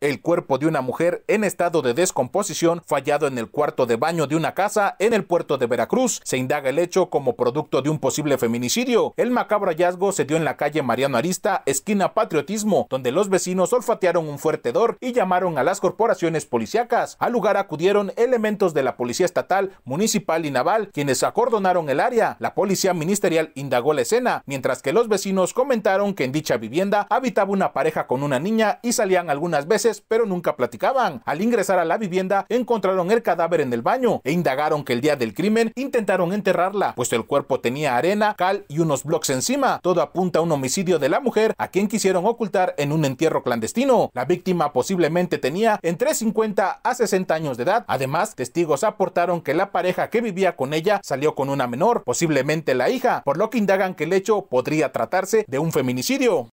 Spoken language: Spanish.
El cuerpo de una mujer en estado de descomposición fue hallado en el cuarto de baño de una casa en el puerto de Veracruz. Se indaga el hecho como producto de un posible feminicidio. El macabro hallazgo se dio en la calle Mariano Arista, esquina Patriotismo, donde los vecinos olfatearon un fuerte hedor y llamaron a las corporaciones policíacas. Al lugar acudieron elementos de la Policía Estatal, Municipal y Naval, quienes acordonaron el área. La Policía Ministerial indagó la escena, mientras que los vecinos comentaron que en dicha vivienda habitaba una pareja con una niña y salían algunas veces pero nunca platicaban. Al ingresar a la vivienda, encontraron el cadáver en el baño e indagaron que el día del crimen intentaron enterrarla, puesto el cuerpo tenía arena, cal y unos bloques encima. Todo apunta a un homicidio de la mujer a quien quisieron ocultar en un entierro clandestino. La víctima posiblemente tenía entre 50 a 60 años de edad. Además, testigos aportaron que la pareja que vivía con ella salió con una menor, posiblemente la hija, por lo que indagan que el hecho podría tratarse de un feminicidio.